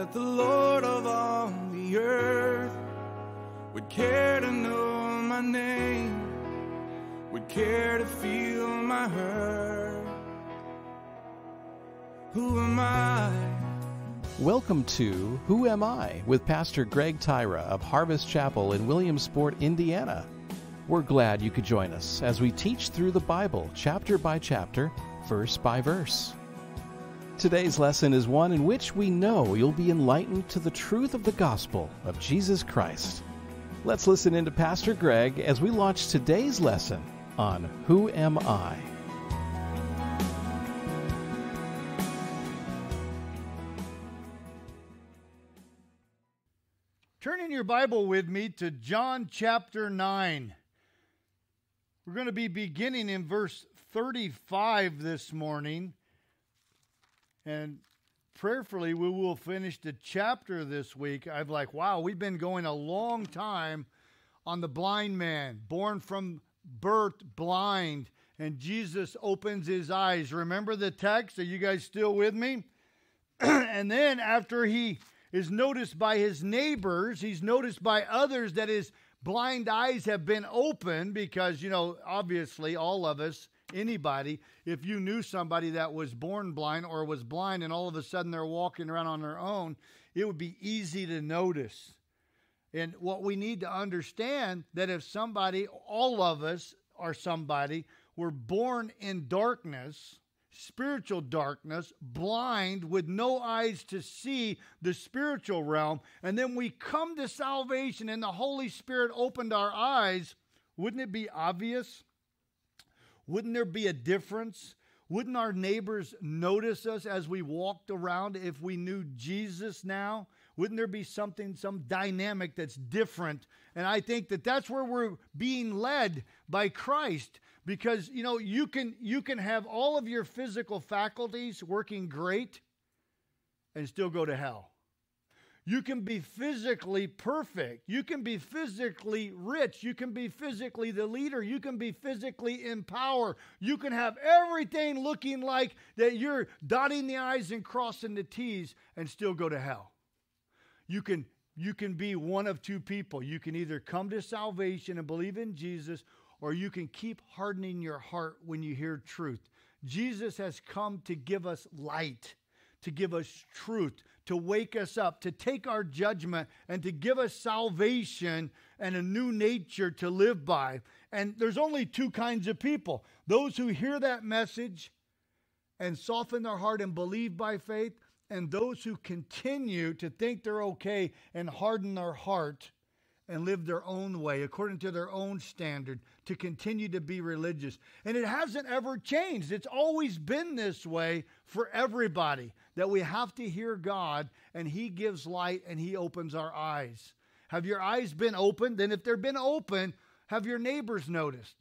That the Lord of all the earth would care to know my name, would care to feel my hurt? Who am I? Welcome to Who Am I with Pastor Greg Tyra of Harvest Chapel in Williamsport, Indiana. We're glad you could join us as we teach through the Bible chapter by chapter, verse by verse. Today's lesson is one in which we know you'll be enlightened to the truth of the gospel of Jesus Christ. Let's listen into Pastor Greg as we launch today's lesson on Who Am I? Turn in your Bible with me to John chapter 9. We're going to be beginning in verse 35 this morning. And prayerfully, we will finish the chapter this week. I'm like, wow, we've been going a long time on the blind man, born from birth blind, and Jesus opens his eyes. Remember the text? Are you guys still with me? and then after he is noticed by his neighbors, he's noticed by others that his blind eyes have been opened because, you know, obviously all of us anybody, if you knew somebody that was born blind or was blind and all of a sudden they're walking around on their own, it would be easy to notice. And what we need to understand that if somebody, all of us are somebody, were born in darkness, spiritual darkness, blind with no eyes to see the spiritual realm, and then we come to salvation and the Holy Spirit opened our eyes, wouldn't it be obvious wouldn't there be a difference? Wouldn't our neighbors notice us as we walked around if we knew Jesus now? Wouldn't there be something, some dynamic that's different? And I think that that's where we're being led by Christ because you know you can you can have all of your physical faculties working great and still go to hell. You can be physically perfect. You can be physically rich. You can be physically the leader. You can be physically in power. You can have everything looking like that you're dotting the I's and crossing the T's and still go to hell. You can, you can be one of two people. You can either come to salvation and believe in Jesus, or you can keep hardening your heart when you hear truth. Jesus has come to give us light to give us truth, to wake us up, to take our judgment, and to give us salvation and a new nature to live by. And there's only two kinds of people those who hear that message and soften their heart and believe by faith, and those who continue to think they're okay and harden their heart and live their own way according to their own standard to continue to be religious. And it hasn't ever changed. It's always been this way for everybody that we have to hear God and He gives light and He opens our eyes. Have your eyes been opened? Then, if they've been open, have your neighbors noticed?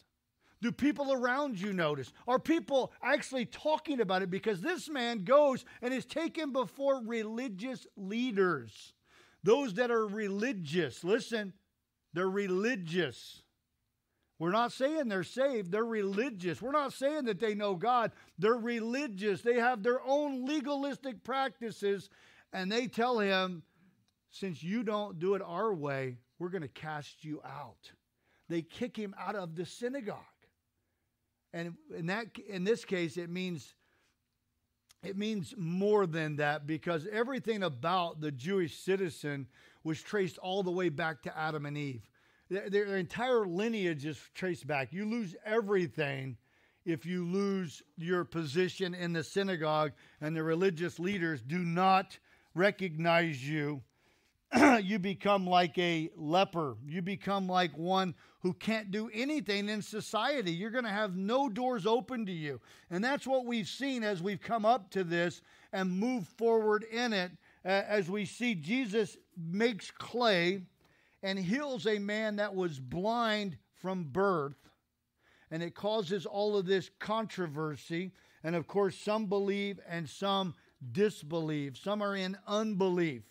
Do people around you notice? Are people actually talking about it? Because this man goes and is taken before religious leaders. Those that are religious, listen, they're religious. We're not saying they're saved, they're religious. We're not saying that they know God, they're religious. They have their own legalistic practices, and they tell him, since you don't do it our way, we're going to cast you out. They kick him out of the synagogue. And in that in this case it means it means more than that because everything about the Jewish citizen was traced all the way back to Adam and Eve. Their, their entire lineage is traced back. You lose everything if you lose your position in the synagogue and the religious leaders do not recognize you. you become like a leper. You become like one who can't do anything in society. You're going to have no doors open to you. And that's what we've seen as we've come up to this and move forward in it. As we see Jesus makes clay and heals a man that was blind from birth. And it causes all of this controversy. And of course, some believe and some disbelieve. Some are in unbelief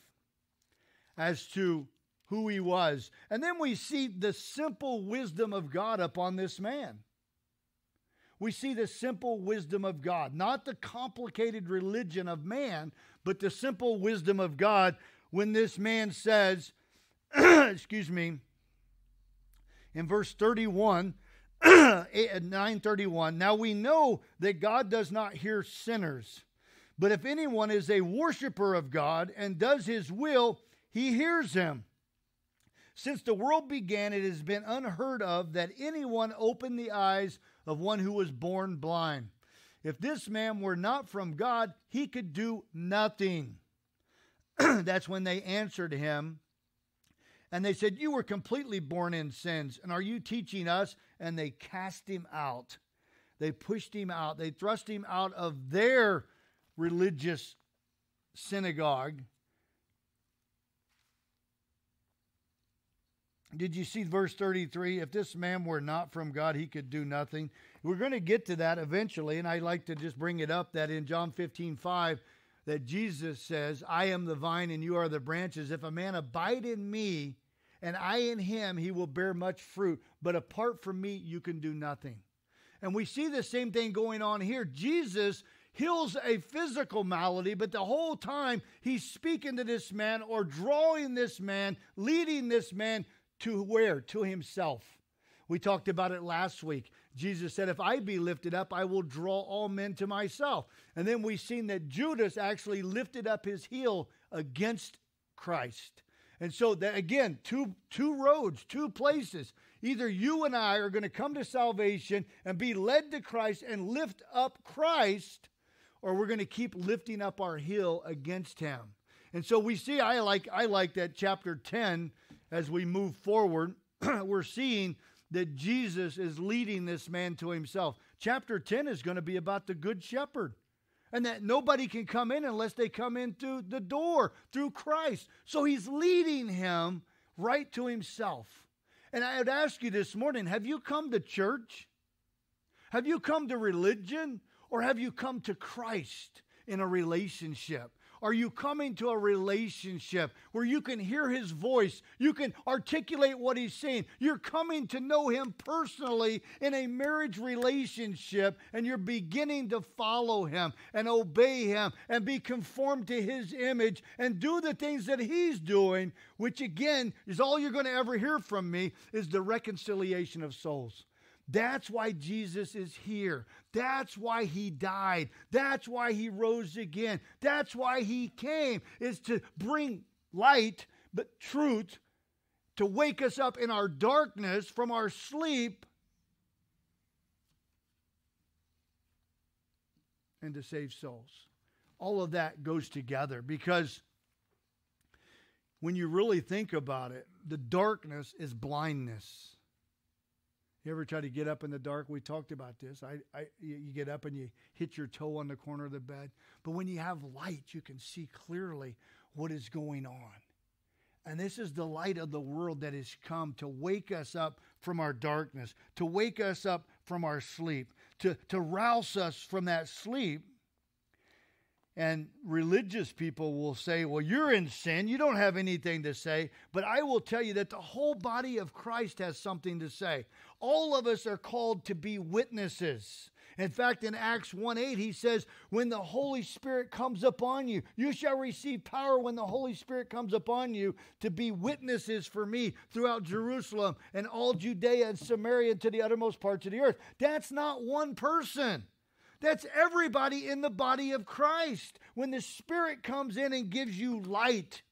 as to who he was. And then we see the simple wisdom of God upon this man. We see the simple wisdom of God, not the complicated religion of man, but the simple wisdom of God when this man says, excuse me, in verse 31, eh, 931, now we know that God does not hear sinners, but if anyone is a worshiper of God and does his will, he hears him. Since the world began, it has been unheard of that anyone opened the eyes of one who was born blind. If this man were not from God, he could do nothing. That's when they answered him. And they said, You were completely born in sins, and are you teaching us? And they cast him out. They pushed him out. They thrust him out of their religious synagogue Did you see verse 33? If this man were not from God, he could do nothing. We're going to get to that eventually, and I like to just bring it up that in John 15 5, that Jesus says, I am the vine and you are the branches. If a man abide in me and I in him, he will bear much fruit. But apart from me, you can do nothing. And we see the same thing going on here. Jesus heals a physical malady, but the whole time he's speaking to this man or drawing this man, leading this man to where? To himself. We talked about it last week. Jesus said, If I be lifted up, I will draw all men to myself. And then we've seen that Judas actually lifted up his heel against Christ. And so that again, two two roads, two places. Either you and I are going to come to salvation and be led to Christ and lift up Christ, or we're going to keep lifting up our heel against him. And so we see I like I like that chapter 10 as we move forward, we're seeing that Jesus is leading this man to himself. Chapter 10 is going to be about the good shepherd and that nobody can come in unless they come in through the door through Christ. So he's leading him right to himself. And I would ask you this morning have you come to church? Have you come to religion? Or have you come to Christ in a relationship? Are you coming to a relationship where you can hear his voice? You can articulate what he's saying. You're coming to know him personally in a marriage relationship, and you're beginning to follow him and obey him and be conformed to his image and do the things that he's doing, which again is all you're going to ever hear from me is the reconciliation of souls. That's why Jesus is here. That's why he died. That's why he rose again. That's why he came, is to bring light, but truth, to wake us up in our darkness from our sleep, and to save souls. All of that goes together because when you really think about it, the darkness is blindness. You ever try to get up in the dark? We talked about this. I, I, you get up and you hit your toe on the corner of the bed. But when you have light, you can see clearly what is going on. And this is the light of the world that has come to wake us up from our darkness, to wake us up from our sleep, to, to rouse us from that sleep and religious people will say, Well, you're in sin. You don't have anything to say. But I will tell you that the whole body of Christ has something to say. All of us are called to be witnesses. In fact, in Acts 1 8, he says, When the Holy Spirit comes upon you, you shall receive power when the Holy Spirit comes upon you to be witnesses for me throughout Jerusalem and all Judea and Samaria and to the uttermost parts of the earth. That's not one person. That's everybody in the body of Christ. When the Spirit comes in and gives you light,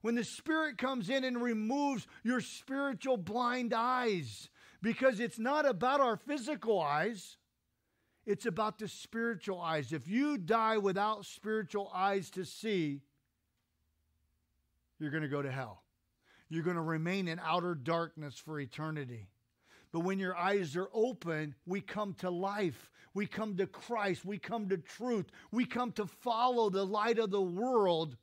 when the Spirit comes in and removes your spiritual blind eyes, because it's not about our physical eyes, it's about the spiritual eyes. If you die without spiritual eyes to see, you're going to go to hell. You're going to remain in outer darkness for eternity. But when your eyes are open, we come to life. We come to Christ. We come to truth. We come to follow the light of the world.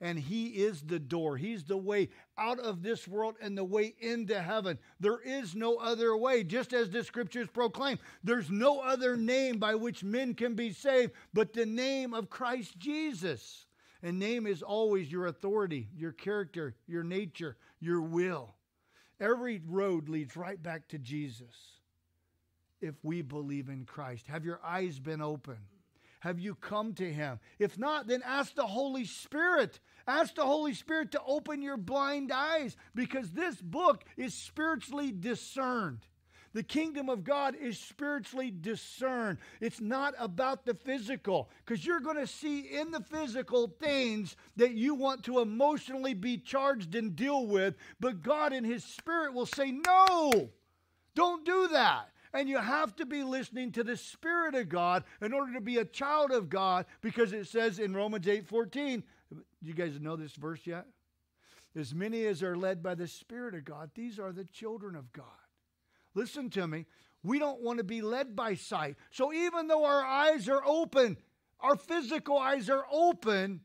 And He is the door. He's the way out of this world and the way into heaven. There is no other way, just as the scriptures proclaim. There's no other name by which men can be saved but the name of Christ Jesus. And name is always your authority, your character, your nature, your will. Every road leads right back to Jesus if we believe in Christ. Have your eyes been open? Have you come to Him? If not, then ask the Holy Spirit. Ask the Holy Spirit to open your blind eyes because this book is spiritually discerned. The kingdom of God is spiritually discerned. It's not about the physical because you're going to see in the physical things that you want to emotionally be charged and deal with, but God in His Spirit will say, No, don't do that. And you have to be listening to the Spirit of God in order to be a child of God because it says in Romans 8 14, you guys know this verse yet? As many as are led by the Spirit of God, these are the children of God. Listen to me. We don't want to be led by sight. So even though our eyes are open, our physical eyes are open,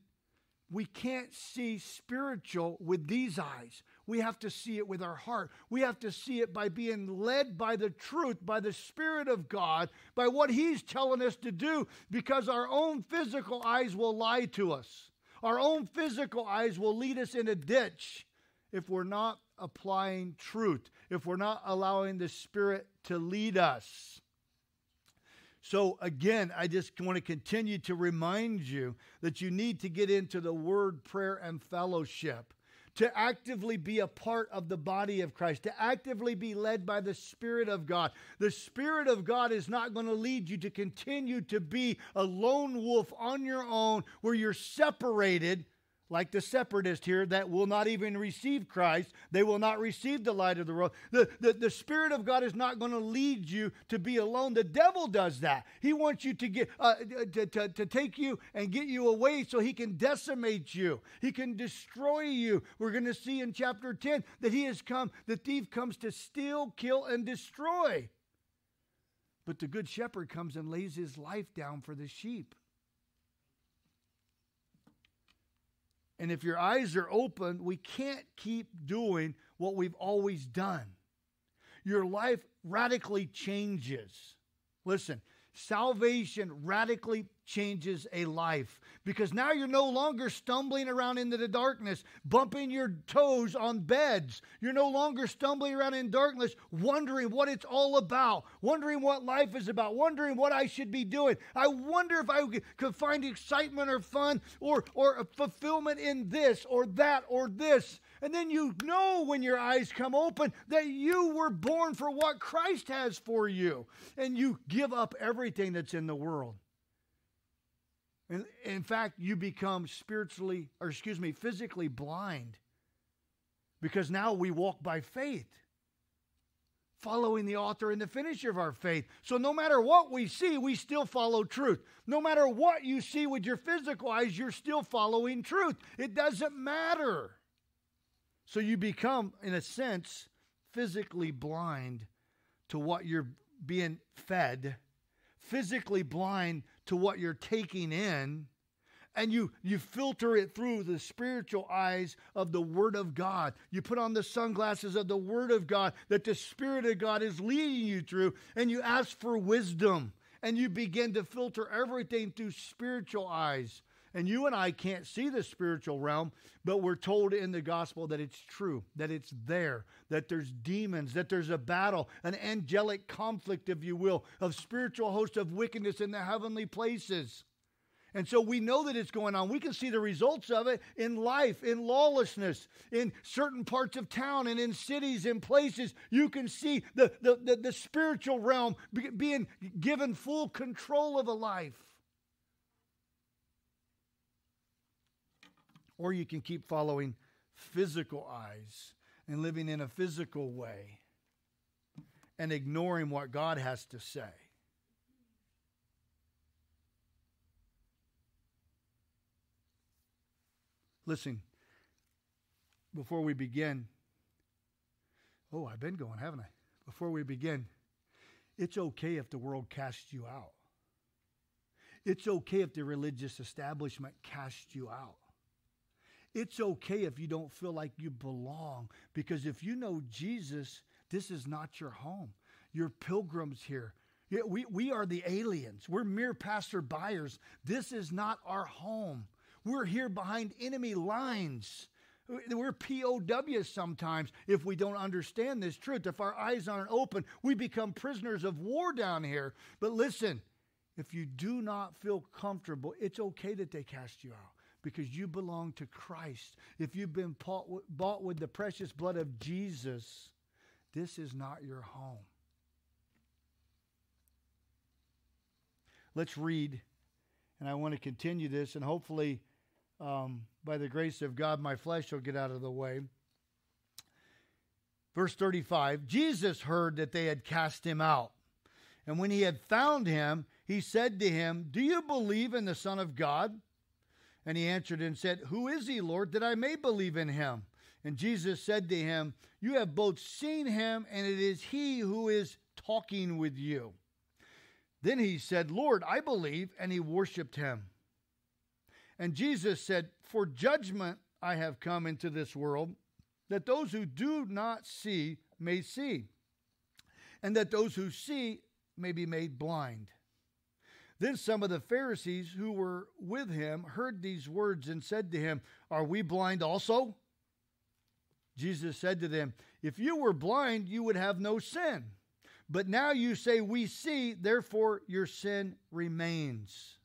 we can't see spiritual with these eyes. We have to see it with our heart. We have to see it by being led by the truth, by the Spirit of God, by what He's telling us to do, because our own physical eyes will lie to us. Our own physical eyes will lead us in a ditch if we're not applying truth, if we're not allowing the Spirit to lead us. So, again, I just want to continue to remind you that you need to get into the word, prayer, and fellowship to actively be a part of the body of Christ, to actively be led by the Spirit of God. The Spirit of God is not going to lead you to continue to be a lone wolf on your own where you're separated like the separatist here that will not even receive Christ. They will not receive the light of the world. The, the, the Spirit of God is not going to lead you to be alone. The devil does that. He wants you to get uh, to, to, to take you and get you away so he can decimate you. He can destroy you. We're going to see in chapter 10 that he has come, the thief comes to steal, kill, and destroy. But the good shepherd comes and lays his life down for the sheep. And if your eyes are open, we can't keep doing what we've always done. Your life radically changes. Listen, salvation radically changes a life because now you're no longer stumbling around into the darkness, bumping your toes on beds. You're no longer stumbling around in darkness, wondering what it's all about, wondering what life is about, wondering what I should be doing. I wonder if I could find excitement or fun or, or fulfillment in this or that or this. And then you know when your eyes come open that you were born for what Christ has for you. And you give up everything that's in the world. And in fact, you become spiritually, or excuse me, physically blind because now we walk by faith, following the author and the finisher of our faith. So no matter what we see, we still follow truth. No matter what you see with your physical eyes, you're still following truth. It doesn't matter. So you become, in a sense, physically blind to what you're being fed, physically blind to what you're taking in and you you filter it through the spiritual eyes of the word of god. You put on the sunglasses of the word of god that the spirit of god is leading you through and you ask for wisdom and you begin to filter everything through spiritual eyes and you and I can't see the spiritual realm, but we're told in the gospel that it's true, that it's there, that there's demons, that there's a battle, an angelic conflict, if you will, of spiritual hosts of wickedness in the heavenly places. And so we know that it's going on. We can see the results of it in life, in lawlessness, in certain parts of town, and in cities, in places. You can see the, the, the, the spiritual realm being given full control of a life. Or you can keep following physical eyes and living in a physical way and ignoring what God has to say. Listen, before we begin, oh, I've been going, haven't I? Before we begin, it's okay if the world casts you out. It's okay if the religious establishment casts you out. It's okay if you don't feel like you belong because if you know Jesus, this is not your home. You're pilgrims here. We, we are the aliens. We're mere passer buyers. This is not our home. We're here behind enemy lines. We're POWs sometimes if we don't understand this truth. If our eyes aren't open, we become prisoners of war down here. But listen, if you do not feel comfortable, it's okay that they cast you out because you belong to Christ. If you've been bought with the precious blood of Jesus, this is not your home. Let's read, and I want to continue this, and hopefully, um, by the grace of God, my flesh will get out of the way. Verse 35 Jesus heard that they had cast him out. And when he had found him, he said to him, Do you believe in the Son of God? And he answered and said, Who is he, Lord, that I may believe in him? And Jesus said to him, You have both seen him, and it is he who is talking with you. Then he said, Lord, I believe, and he worshiped him. And Jesus said, For judgment I have come into this world, that those who do not see may see, and that those who see may be made blind. Then some of the Pharisees who were with him heard these words and said to him, Are we blind also? Jesus said to them, If you were blind, you would have no sin. But now you say, We see, therefore your sin remains.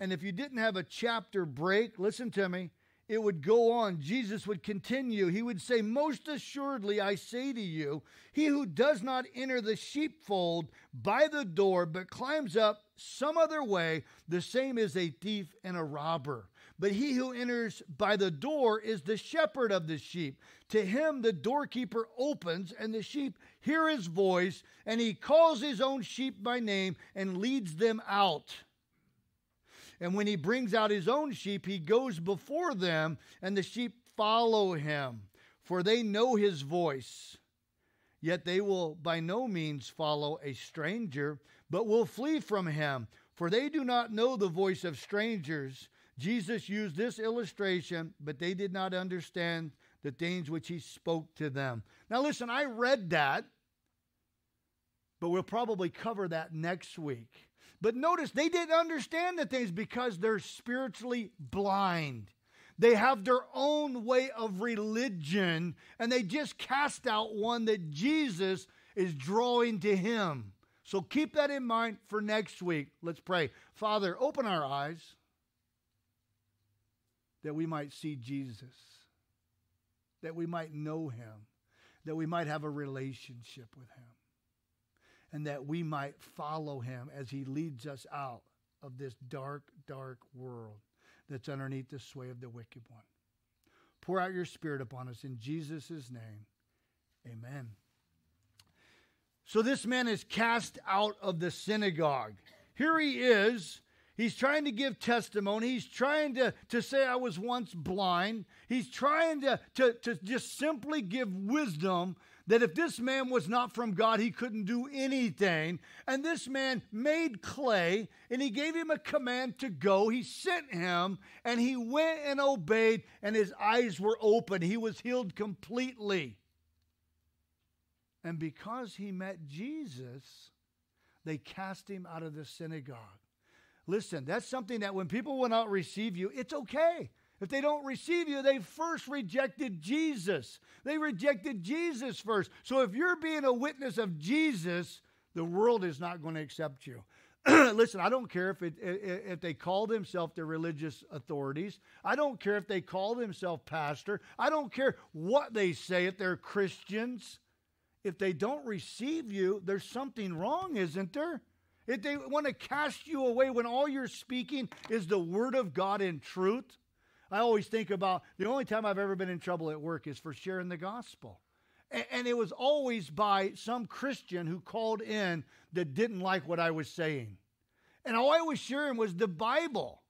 And if you didn't have a chapter break, listen to me, it would go on. Jesus would continue. He would say, Most assuredly, I say to you, he who does not enter the sheepfold by the door, but climbs up some other way, the same is a thief and a robber. But he who enters by the door is the shepherd of the sheep. To him the doorkeeper opens, and the sheep hear his voice, and he calls his own sheep by name and leads them out. And when he brings out his own sheep, he goes before them, and the sheep follow him, for they know his voice. Yet they will by no means follow a stranger, but will flee from him, for they do not know the voice of strangers. Jesus used this illustration, but they did not understand the things which he spoke to them. Now, listen, I read that, but we'll probably cover that next week. But notice they didn't understand the things because they're spiritually blind. They have their own way of religion, and they just cast out one that Jesus is drawing to him. So keep that in mind for next week. Let's pray. Father, open our eyes that we might see Jesus, that we might know him, that we might have a relationship with him, and that we might follow him as he leads us out of this dark, dark world that's underneath the sway of the wicked one. Pour out your spirit upon us in Jesus' name. Amen. So this man is cast out of the synagogue. Here he is He's trying to give testimony. He's trying to, to say, I was once blind. He's trying to, to, to just simply give wisdom that if this man was not from God, he couldn't do anything. And this man made clay and he gave him a command to go. He sent him and he went and obeyed, and his eyes were open. He was healed completely. And because he met Jesus, they cast him out of the synagogue. Listen, that's something that when people will not receive you, it's okay. If they don't receive you, they first rejected Jesus. They rejected Jesus first. So if you're being a witness of Jesus, the world is not going to accept you. Listen, I don't care if it, if they call themselves the religious authorities. I don't care if they call themselves pastor. I don't care what they say if they're Christians. If they don't receive you, there's something wrong, isn't there? If they want to cast you away when all you're speaking is the word of God in truth, I always think about the only time I've ever been in trouble at work is for sharing the gospel. And it was always by some Christian who called in that didn't like what I was saying. And all I was sharing was the Bible.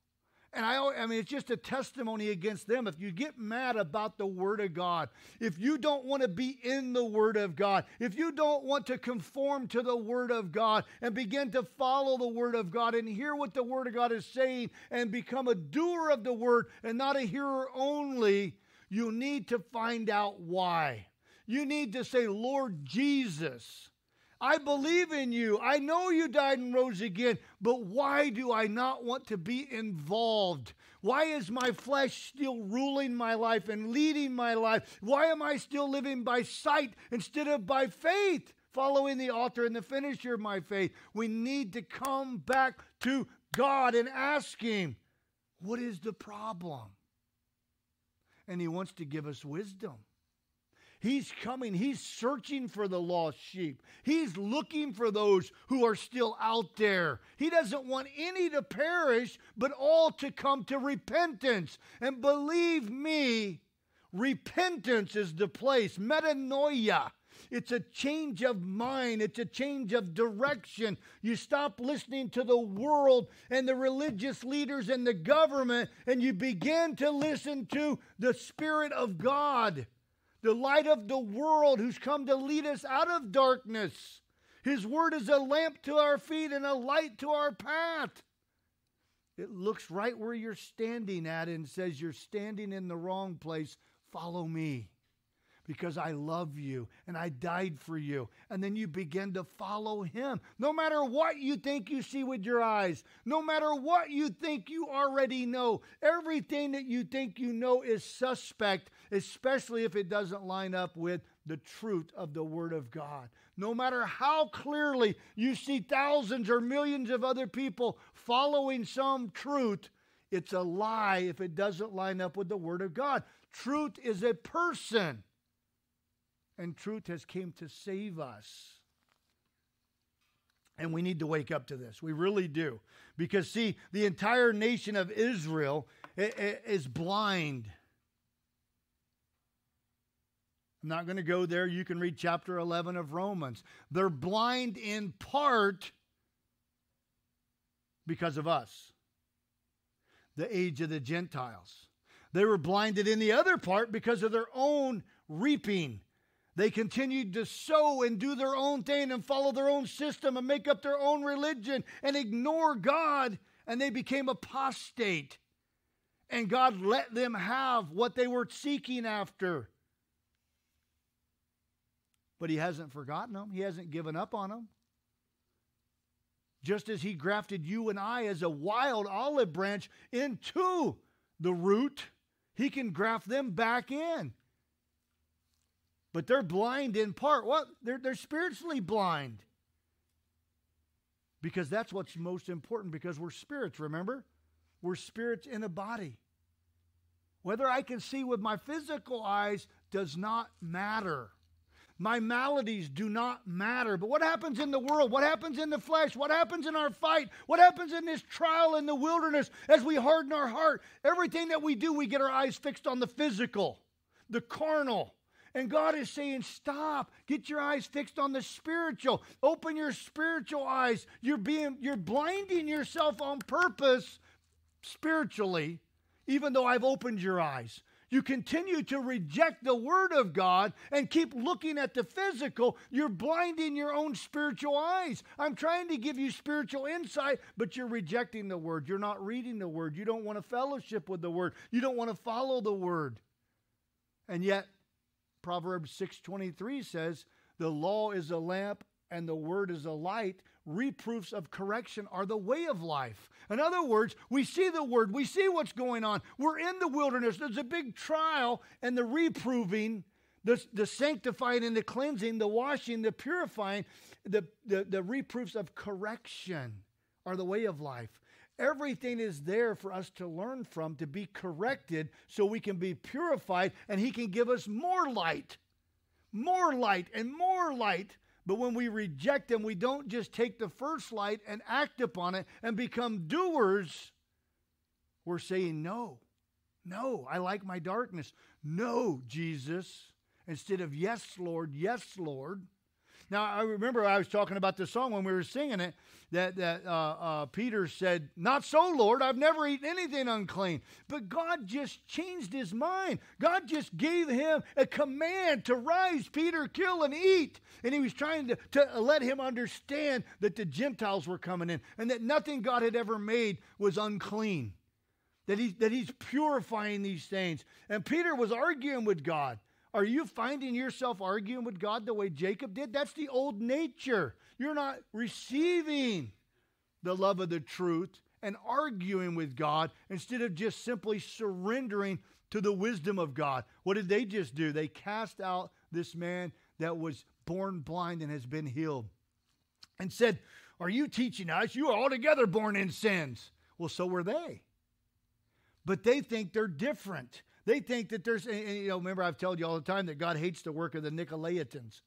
And I, I mean, it's just a testimony against them. If you get mad about the Word of God, if you don't want to be in the Word of God, if you don't want to conform to the Word of God and begin to follow the Word of God and hear what the Word of God is saying and become a doer of the Word and not a hearer only, you need to find out why. You need to say, Lord Jesus, I believe in you. I know you died and rose again, but why do I not want to be involved? Why is my flesh still ruling my life and leading my life? Why am I still living by sight instead of by faith? following the author and the finisher of my faith. We need to come back to God and ask Him, what is the problem? And He wants to give us wisdom. He's coming. He's searching for the lost sheep. He's looking for those who are still out there. He doesn't want any to perish, but all to come to repentance. And believe me, repentance is the place. Metanoia. It's a change of mind. It's a change of direction. You stop listening to the world and the religious leaders and the government, and you begin to listen to the Spirit of God the light of the world who's come to lead us out of darkness. His word is a lamp to our feet and a light to our path. It looks right where you're standing at and says, You're standing in the wrong place. Follow me because I love you and I died for you. And then you begin to follow him. No matter what you think you see with your eyes, no matter what you think you already know, everything that you think you know is suspect, especially if it doesn't line up with the truth of the Word of God. No matter how clearly you see thousands or millions of other people following some truth, it's a lie if it doesn't line up with the Word of God. Truth is a person and truth has came to save us. And we need to wake up to this. We really do. Because, see, the entire nation of Israel is blind. I'm not going to go there. You can read chapter 11 of Romans. They're blind in part because of us, the age of the Gentiles. They were blinded in the other part because of their own reaping they continued to sow and do their own thing and follow their own system and make up their own religion and ignore God, and they became apostate. And God let them have what they were seeking after. But He hasn't forgotten them, He hasn't given up on them. Just as He grafted you and I as a wild olive branch into the root, He can graft them back in but they're blind in part. What? They're, they're spiritually blind. Because that's what's most important, because we're spirits, remember? We're spirits in a body. Whether I can see with my physical eyes does not matter. My maladies do not matter. But what happens in the world? What happens in the flesh? What happens in our fight? What happens in this trial in the wilderness as we harden our heart? Everything that we do, we get our eyes fixed on the physical, the carnal. And God is saying, stop. Get your eyes fixed on the spiritual. Open your spiritual eyes. You're being you're blinding yourself on purpose spiritually, even though I've opened your eyes. You continue to reject the word of God and keep looking at the physical, you're blinding your own spiritual eyes. I'm trying to give you spiritual insight, but you're rejecting the word. You're not reading the word. You don't want to fellowship with the word. You don't want to follow the word. And yet, Proverbs 6:23 says, "The law is a lamp and the word is a light. Reproofs of correction are the way of life." In other words, we see the word, we see what's going on. We're in the wilderness. There's a big trial and the reproving the, the sanctifying and the cleansing, the washing, the purifying, the, the, the reproofs of correction are the way of life. Everything is there for us to learn from, to be corrected, so we can be purified, and He can give us more light, more light, and more light. But when we reject them, we don't just take the first light and act upon it and become doers. We're saying, No, no, I like my darkness. No, Jesus. Instead of yes, Lord, yes, Lord. Now, I remember I was talking about the song when we were singing it that, that uh, uh, Peter said, Not so, Lord, I've never eaten anything unclean. But God just changed his mind. God just gave him a command to rise, Peter, kill, and eat. And he was trying to, to let him understand that the Gentiles were coming in and that nothing God had ever made was unclean. That, he, that he's purifying these things. And Peter was arguing with God. Are you finding yourself arguing with God the way Jacob did? That's the old nature. You're not receiving the love of the truth and arguing with God instead of just simply surrendering to the wisdom of God. What did they just do? They cast out this man that was born blind and has been healed, and said, Are you teaching us? You are altogether born in sins. Well, so were they. But they think they're different. They think that there's, and, you know, remember I've told you all the time that God hates the work of the Nicolaitans.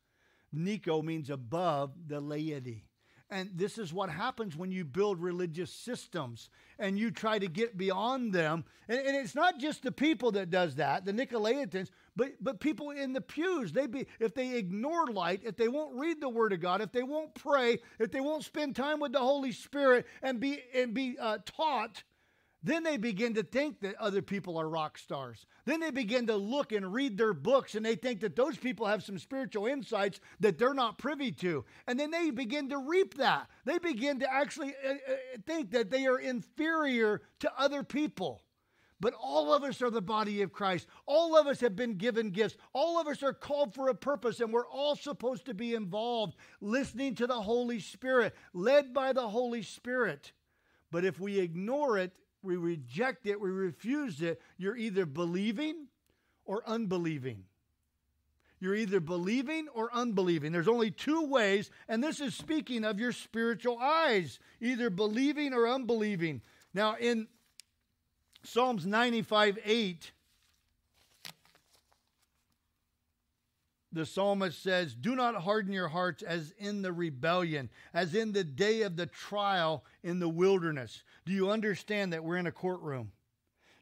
Nico means above the laity. And this is what happens when you build religious systems and you try to get beyond them. And, and, it's not just the people that does that, the Nicolaitans, but, but people in the pews. They be if they ignore light, if they won't read the Word of God, if they won't pray, if they won't spend time with the Holy Spirit and be and be uh, taught then they begin to think that other people are rock stars. Then they begin to look and read their books and they think that those people have some spiritual insights that they're not privy to. And then they begin to reap that. They begin to actually uh, uh, think that they are inferior to other people. But all of us are the body of Christ. All of us have been given gifts. All of us are called for a purpose, and we're all supposed to be involved, listening to the Holy Spirit, led by the Holy Spirit. But if we ignore it, we reject it, we refuse it, you're either believing or unbelieving. You're either believing or unbelieving. There's only two ways, and this is speaking of your spiritual eyes, either believing or unbelieving. Now, in Psalms 95 8, the psalmist says, Do not harden your hearts as in the rebellion, as in the day of the trial in the wilderness. Do you understand that we're in a courtroom?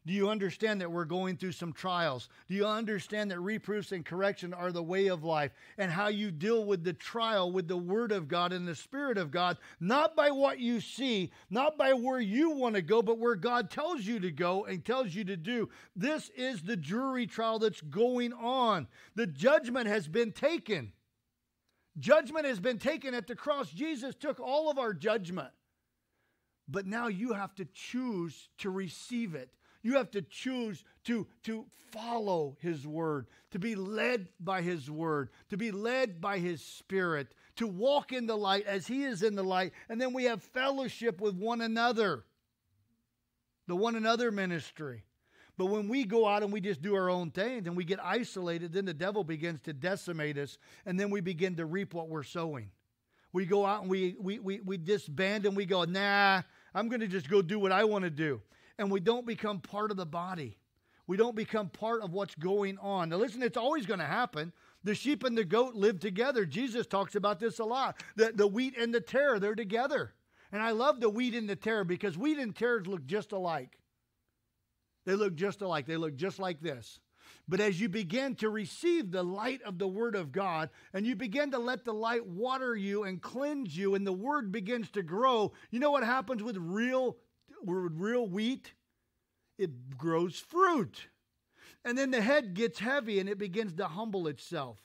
Do you understand that we're going through some trials? Do you understand that reproofs and correction are the way of life and how you deal with the trial with the Word of God and the Spirit of God, not by what you see, not by where you want to go, but where God tells you to go and tells you to do? This is the jury trial that's going on. The judgment has been taken. Judgment has been taken at the cross. Jesus took all of our judgment. But now you have to choose to receive it. You have to choose to, to follow His Word, to be led by His Word, to be led by His Spirit, to walk in the light as He is in the light. And then we have fellowship with one another, the one another ministry. But when we go out and we just do our own thing and we get isolated, then the devil begins to decimate us, and then we begin to reap what we're sowing. We go out and we, we, we, we disband and we go, nah, I'm going to just go do what I want to do and we don't become part of the body. We don't become part of what's going on. Now, listen, it's always going to happen. The sheep and the goat live together. Jesus talks about this a lot. The, the wheat and the tare, they're together. And I love the wheat and the tare because wheat and tares look just alike. They look just alike. They look just like this. But as you begin to receive the light of the Word of God and you begin to let the light water you and cleanse you, and the Word begins to grow, you know what happens with real real wheat, it grows fruit. And then the head gets heavy and it begins to humble itself.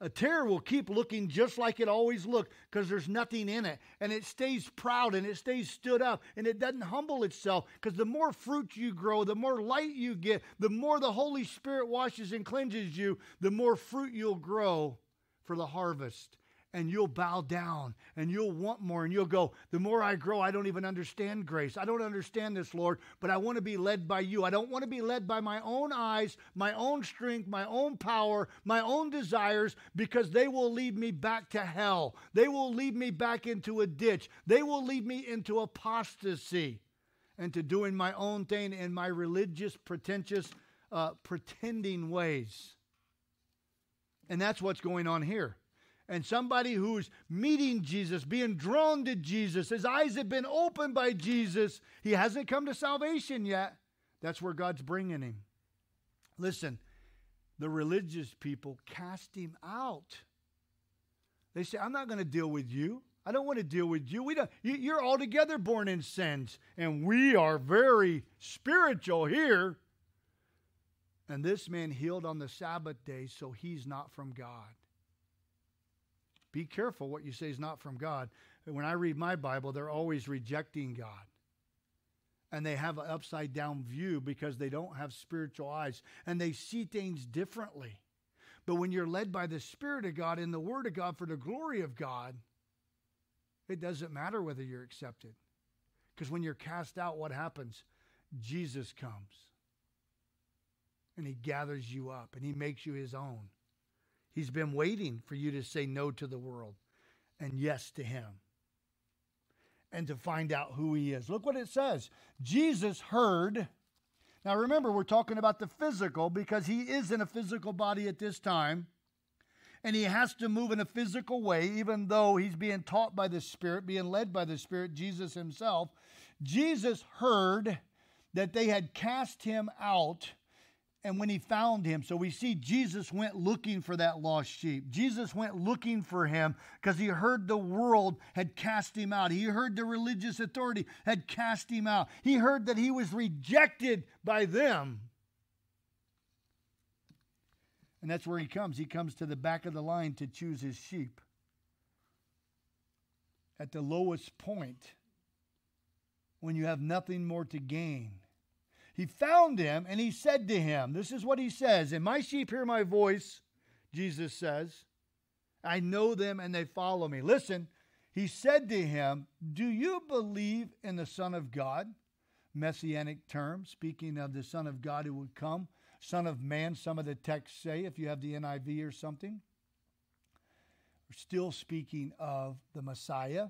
A tare will keep looking just like it always looked because there's nothing in it. And it stays proud and it stays stood up and it doesn't humble itself because the more fruit you grow, the more light you get, the more the Holy Spirit washes and cleanses you, the more fruit you'll grow for the harvest and you'll bow down and you'll want more and you'll go, The more I grow, I don't even understand grace. I don't understand this, Lord, but I want to be led by you. I don't want to be led by my own eyes, my own strength, my own power, my own desires, because they will lead me back to hell. They will lead me back into a ditch. They will lead me into apostasy and to doing my own thing in my religious, pretentious, uh, pretending ways. And that's what's going on here and somebody who's meeting Jesus, being drawn to Jesus, his eyes have been opened by Jesus, he hasn't come to salvation yet. That's where God's bringing him. Listen, the religious people cast him out. They say, I'm not going to deal with you. I don't want to deal with you. We don't, you, are altogether born in sins, and we are very spiritual here. And this man healed on the Sabbath day, so he's not from God. Be careful what you say is not from God. When I read my Bible, they're always rejecting God. And they have an upside down view because they don't have spiritual eyes and they see things differently. But when you're led by the Spirit of God and the Word of God for the glory of God, it doesn't matter whether you're accepted. Because when you're cast out, what happens? Jesus comes and he gathers you up and he makes you his own. He's been waiting for you to say no to the world and yes to Him and to find out who He is. Look what it says Jesus heard. Now remember, we're talking about the physical because He is in a physical body at this time. And he has to move in a physical way, even though he's being taught by the Spirit, being led by the Spirit, Jesus himself. Jesus heard that they had cast him out and when he found him. So we see Jesus went looking for that lost sheep. Jesus went looking for him because he heard the world had cast him out. He heard the religious authority had cast him out. He heard that he was rejected by them. And that's where he comes. He comes to the back of the line to choose his sheep. At the lowest point, when you have nothing more to gain he found him and he said to him, This is what he says, and my sheep hear my voice, Jesus says. I know them and they follow me. Listen, he said to him, Do you believe in the Son of God? Messianic term, speaking of the Son of God who would come. Son of Man, some of the texts say, if you have the NIV or something. We're still speaking of the Messiah.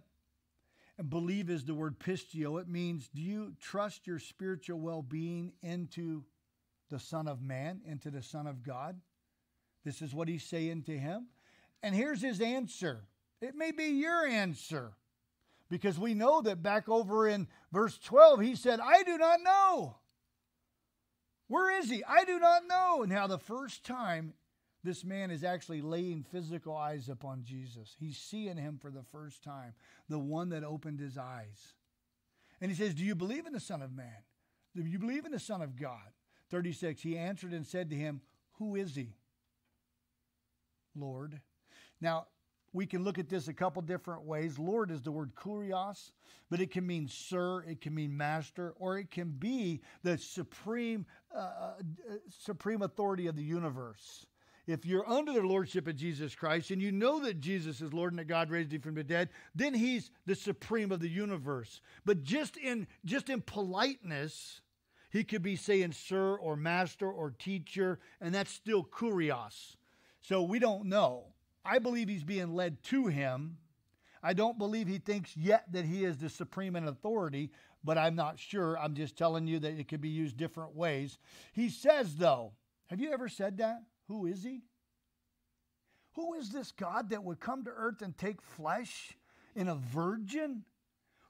And believe is the word pisteuo. It means, do you trust your spiritual well being into the Son of Man, into the Son of God? This is what he's saying to him. And here's his answer. It may be your answer because we know that back over in verse 12, he said, I do not know. Where is he? I do not know. Now, the first time this man is actually laying physical eyes upon Jesus. He's seeing him for the first time, the one that opened his eyes. And he says, Do you believe in the Son of Man? Do you believe in the Son of God? 36, he answered and said to him, Who is he? Lord. Now, we can look at this a couple different ways. Lord is the word kurios, but it can mean sir, it can mean master, or it can be the supreme, uh, uh supreme authority of the universe if you're under the lordship of Jesus Christ and you know that Jesus is Lord and that God raised him from the dead, then he's the supreme of the universe. But just in just in politeness, he could be saying sir or master or teacher, and that's still kurios. So we don't know. I believe he's being led to him. I don't believe he thinks yet that he is the supreme in authority, but I'm not sure. I'm just telling you that it could be used different ways. He says, though, have you ever said that? Who is he? Who is this God that would come to earth and take flesh in a virgin?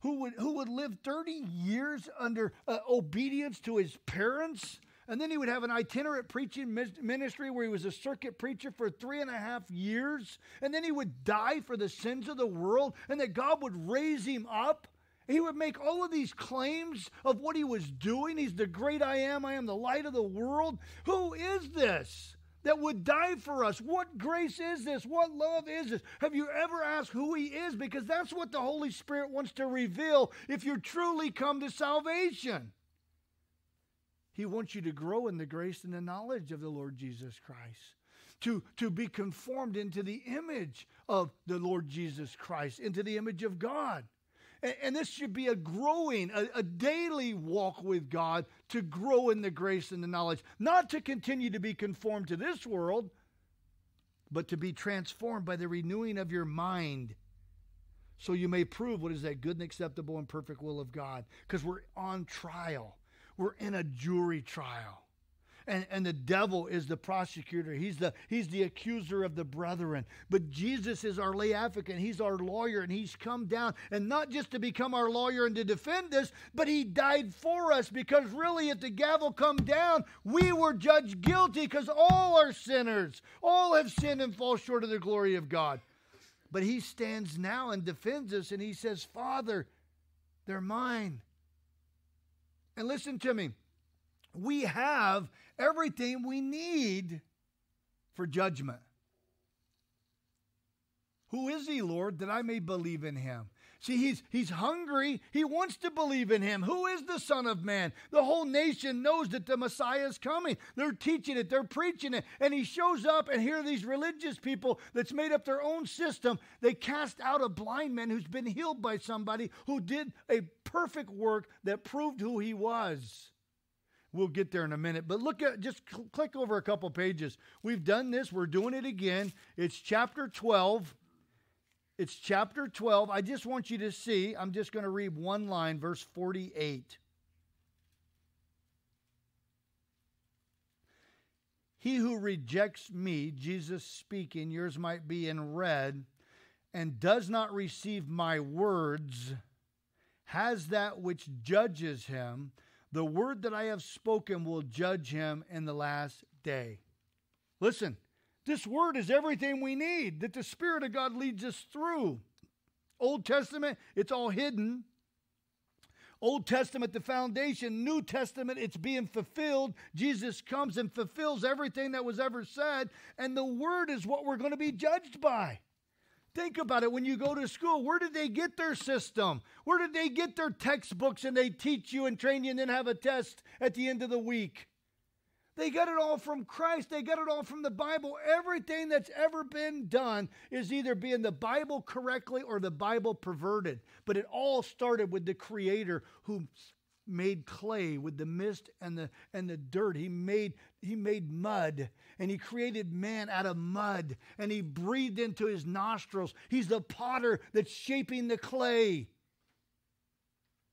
Who would, who would live 30 years under uh, obedience to his parents? And then he would have an itinerant preaching ministry where he was a circuit preacher for three and a half years. And then he would die for the sins of the world, and that God would raise him up. He would make all of these claims of what he was doing. He's the great I am. I am the light of the world. Who is this? That would die for us. What grace is this? What love is this? Have you ever asked who He is? Because that's what the Holy Spirit wants to reveal if you truly come to salvation. He wants you to grow in the grace and the knowledge of the Lord Jesus Christ. To, to be conformed into the image of the Lord Jesus Christ, into the image of God. And, this should be a growing, a, a daily walk with God to grow in the grace and the knowledge, not to continue to be conformed to this world, but to be transformed by the renewing of your mind. So you may prove what is that good and acceptable and perfect will of God. Because we're on trial, we're in a jury trial and, and the devil is the prosecutor. He's the he's the accuser of the brethren. But Jesus is our lay advocate. He's our lawyer, and he's come down, and not just to become our lawyer and to defend us, but he died for us because really, if the gavel come down, we were judged guilty because all are sinners. All have sinned and fall short of the glory of God. But he stands now and defends us, and he says, Father, they're mine. And listen to me we have everything we need for judgment. Who is he, Lord, that I may believe in him? See, he's, he's hungry. He wants to believe in him. Who is the Son of Man? The whole nation knows that the Messiah is coming. They're teaching it, they're preaching it. And he shows up, and here are these religious people that's made up their own system. They cast out a blind man who's been healed by somebody who did a perfect work that proved who he was. We'll get there in a minute. But look at just cl- click over a couple pages. We've done this. We're doing it again. It's chapter 12. It's chapter 12. I just want you to see. I'm just going to read one line, verse 48. He who rejects me, Jesus speaking, yours might be in red, and does not receive my words, has that which judges him. The word that I have spoken will judge him in the last day. Listen, this word is everything we need that the Spirit of God leads us through. Old Testament, it's all hidden. Old Testament, the foundation. New Testament, it's being fulfilled. Jesus comes and fulfills everything that was ever said. And the Word is what we're going to be judged by. Think about it. When you go to school, where did they get their system? Where did they get their textbooks and they teach you and train you and then have a test at the end of the week? They got it all from Christ. They got it all from the Bible. Everything that's ever been done is either being the Bible correctly or the Bible perverted. But it all started with the Creator who made clay with the mist and the and the dirt. He made he made mud and he created man out of mud and he breathed into his nostrils. He's the potter that's shaping the clay.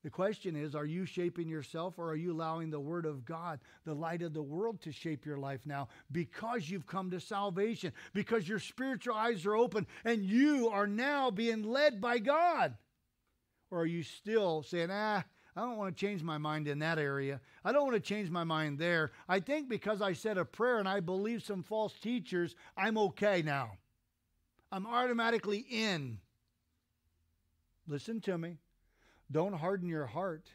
The question is are you shaping yourself or are you allowing the Word of God, the light of the world, to shape your life now because you've come to salvation, because your spiritual eyes are open and you are now being led by God? Or are you still saying, ah, I don't want to change my mind in that area. I don't want to change my mind there. I think because I said a prayer and I believe some false teachers, I'm okay now. I'm automatically in. Listen to me. Don't harden your heart.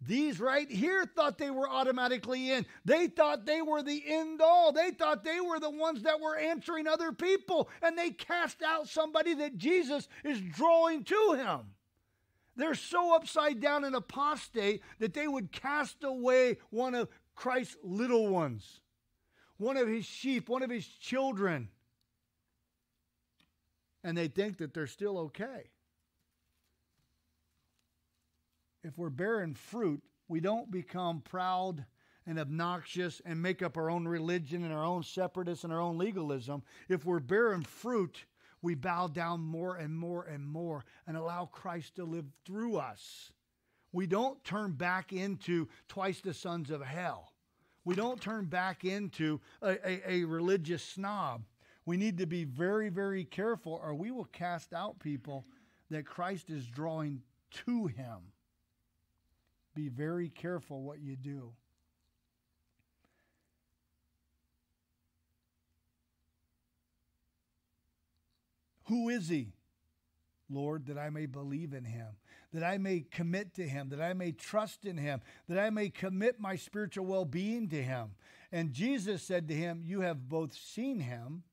These right here thought they were automatically in. They thought they were the end all. They thought they were the ones that were answering other people. And they cast out somebody that Jesus is drawing to him. They're so upside down and apostate that they would cast away one of Christ's little ones, one of his sheep, one of his children. And they think that they're still okay if we're bearing fruit, we don't become proud and obnoxious and make up our own religion and our own separatists and our own legalism. If we're bearing fruit, we bow down more and more and more and allow Christ to live through us. We don't turn back into twice the sons of hell. We don't turn back into a, a, a religious snob. We need to be very, very careful, or we will cast out people that Christ is drawing to him. Be very careful what you do. Who is he? Lord, that I may believe in him, that I may commit to him, that I may trust in him, that I may commit my spiritual well being to him. And Jesus said to him, You have both seen him,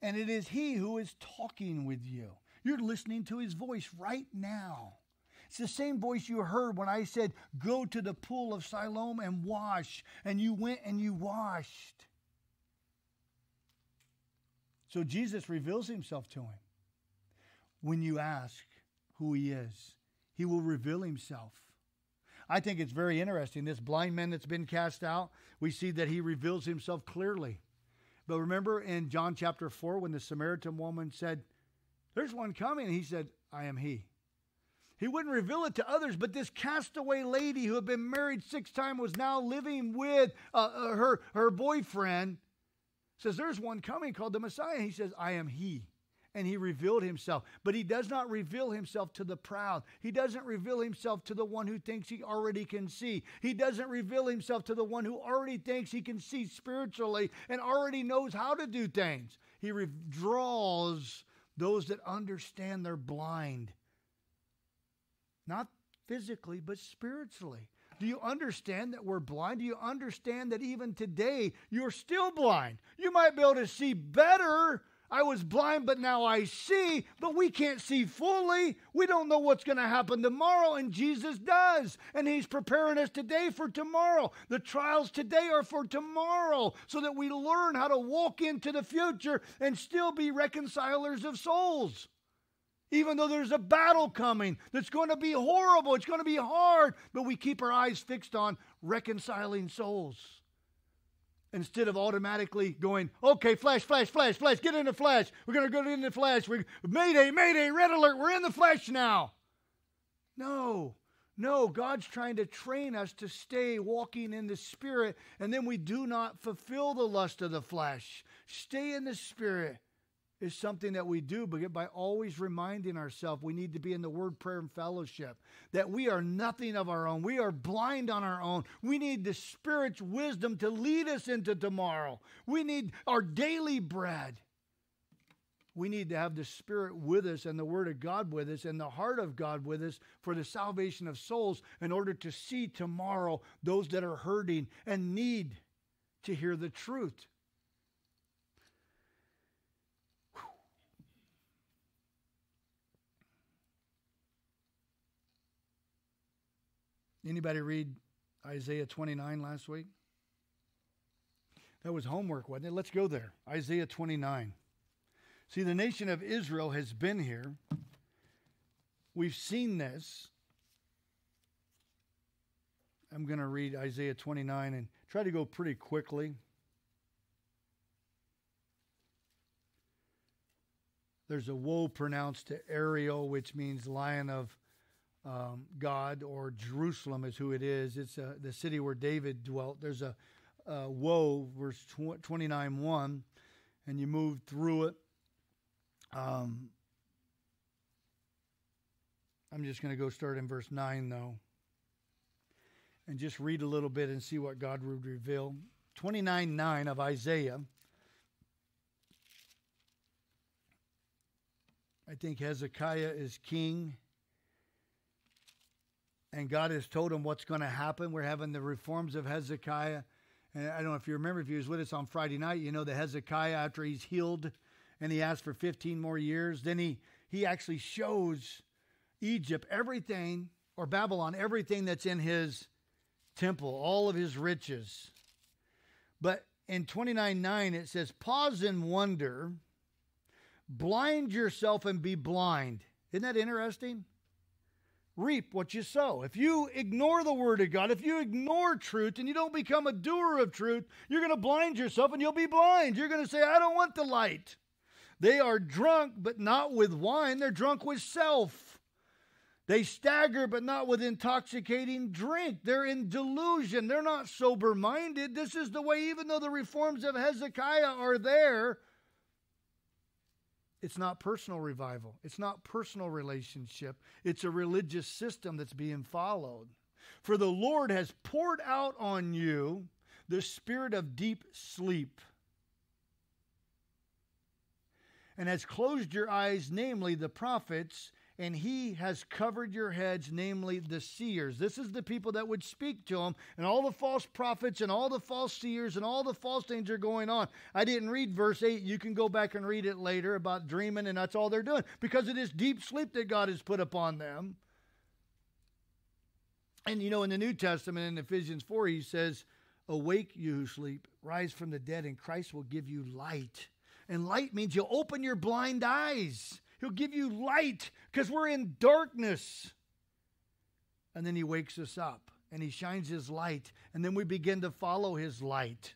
and it is he who is talking with you. You're listening to his voice right now. It's the same voice you heard when I said, Go to the pool of Siloam and wash. And you went and you washed. So Jesus reveals himself to him. When you ask who he is, he will reveal himself. I think it's very interesting. This blind man that's been cast out, we see that he reveals himself clearly. But remember in John chapter 4 when the Samaritan woman said, There's one coming, he said, I am he. He wouldn't reveal it to others, but this castaway lady who had been married six times was now living with uh, uh, her, her boyfriend. Says, There's one coming called the Messiah. He says, I am he. And he revealed himself. But he does not reveal himself to the proud. He doesn't reveal himself to the one who thinks he already can see. He doesn't reveal himself to the one who already thinks he can see spiritually and already knows how to do things. He withdraws those that understand they're blind not physically, but spiritually. Do you understand that we're blind? Do you understand that even today you're still blind? You might be able to see better. I was blind, but now I see, but we can't see fully. We don't know what's going to happen tomorrow, and Jesus does. And He's preparing us today for tomorrow. The trials today are for tomorrow, so that we learn how to walk into the future and still be reconcilers of souls. Even though there's a battle coming that's going to be horrible, it's going to be hard, but we keep our eyes fixed on reconciling souls. Instead of automatically going, okay, flesh, flesh, flesh, flesh, get in the flesh. We're going to go in the flesh. We, mayday, mayday, red alert. We're in the flesh now. No, no, God's trying to train us to stay walking in the Spirit, and then we do not fulfill the lust of the flesh. Stay in the Spirit is something that we do but by always reminding ourselves we need to be in the word prayer and fellowship that we are nothing of our own. We are blind on our own. We need the spirit's wisdom to lead us into tomorrow. We need our daily bread. We need to have the spirit with us and the word of god with us and the heart of god with us for the salvation of souls in order to see tomorrow those that are hurting and need to hear the truth Anybody read Isaiah 29 last week? That was homework, wasn't it? Let's go there. Isaiah 29. See, the nation of Israel has been here. We've seen this. I'm going to read Isaiah 29 and try to go pretty quickly. There's a woe pronounced to Ariel, which means lion of um, God, or Jerusalem is who it is. It's uh, the city where David dwelt. There's a, a woe, verse 29 1, and you move through it. Um, I'm just going to go start in verse 9, though, and just read a little bit and see what God would reveal. 29 9 of Isaiah. I think Hezekiah is king and God has told him what's going to happen. We're having the reforms of Hezekiah. And I don't know if you remember, if he was with us on Friday night, you know, the Hezekiah, after he's healed and he asked for 15 more years, then he, he actually shows Egypt everything, or Babylon, everything that's in his temple, all of his riches. But in 29 9, it says, Pause and wonder, blind yourself and be blind. Isn't that interesting? Reap what you sow. If you ignore the word of God, if you ignore truth and you don't become a doer of truth, you're going to blind yourself and you'll be blind. You're going to say, I don't want the light. They are drunk, but not with wine. They're drunk with self. They stagger, but not with intoxicating drink. They're in delusion. They're not sober minded. This is the way, even though the reforms of Hezekiah are there, it's not personal revival. It's not personal relationship. It's a religious system that's being followed. For the Lord has poured out on you the spirit of deep sleep and has closed your eyes, namely the prophets, and he has covered your heads, namely the seers. This is the people that would speak to him, and all the false prophets and all the false seers and all the false things are going on. I didn't read verse 8. You can go back and read it later about dreaming, and that's all they're doing because it is deep sleep that God has put upon them. And you know, in the New Testament, in Ephesians 4, he says, Awake, you who sleep, rise from the dead, and Christ will give you light. And light means you open your blind eyes. He'll give you light because we're in darkness. And then He wakes us up and He shines His light, and then we begin to follow His light.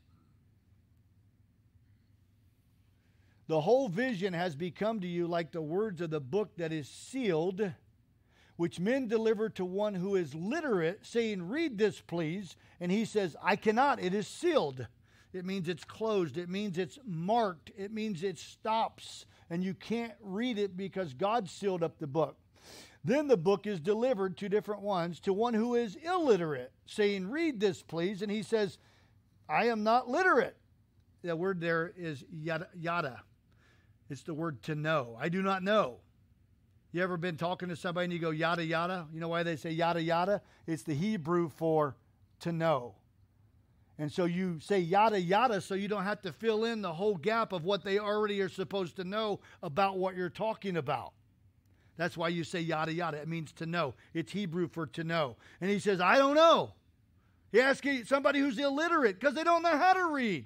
The whole vision has become to you like the words of the book that is sealed, which men deliver to one who is literate, saying, Read this, please. And he says, I cannot, it is sealed. It means it's closed, it means it's marked, it means it stops and you can't read it because God sealed up the book. Then the book is delivered to different ones to one who is illiterate, saying, Read this, please. And he says, I am not literate. The word there is yada, yada. It's the word to know. I do not know. You ever been talking to somebody and you go yada yada? You know why they say yada yada? It's the Hebrew for to know. And so you say yada yada so you don't have to fill in the whole gap of what they already are supposed to know about what you're talking about. That's why you say yada yada. It means to know. It's Hebrew for to know. And he says, I don't know. He asks somebody who's illiterate because they don't know how to read.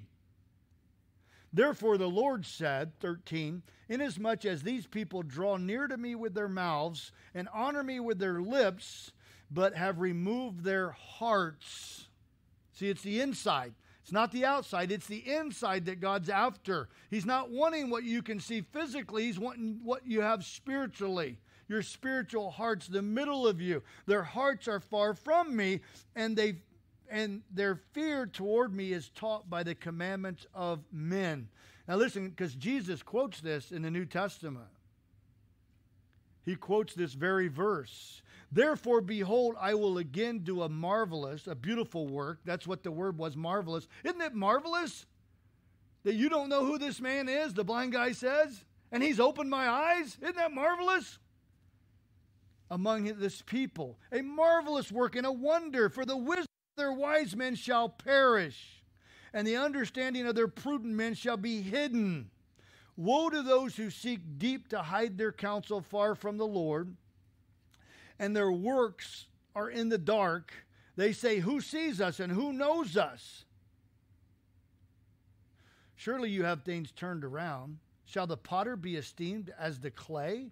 Therefore, the Lord said, 13, Inasmuch as these people draw near to me with their mouths and honor me with their lips, but have removed their hearts. See, it's the inside. It's not the outside, it's the inside that God's after. He's not wanting what you can see physically, He's wanting what you have spiritually. Your spiritual hearts, the middle of you. Their hearts are far from me, and they and their fear toward me is taught by the commandments of men. Now, listen, because Jesus quotes this in the New Testament. He quotes this very verse. Therefore, behold, I will again do a marvelous, a beautiful work. That's what the word was marvelous. Isn't it marvelous that you don't know who this man is? The blind guy says, and he's opened my eyes. Isn't that marvelous? Among this people, a marvelous work and a wonder for the wisdom of their wise men shall perish, and the understanding of their prudent men shall be hidden. Woe to those who seek deep to hide their counsel far from the Lord, and their works are in the dark. They say, Who sees us and who knows us? Surely you have things turned around. Shall the potter be esteemed as the clay?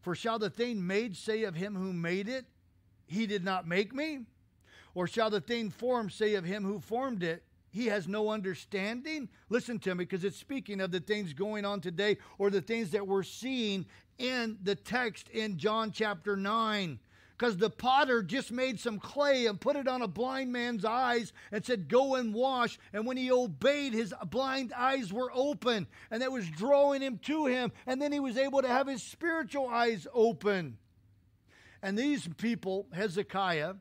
For shall the thing made say of him who made it, He did not make me? Or shall the thing formed say of him who formed it, he has no understanding? Listen to me, because it's speaking of the things going on today or the things that we're seeing in the text in John chapter 9 because the potter just made some clay and put it on a blind man's eyes and said, Go and wash. And when he obeyed, his blind eyes were open, and that was drawing him to him. And then he was able to have his spiritual eyes open. And these people, Hezekiah,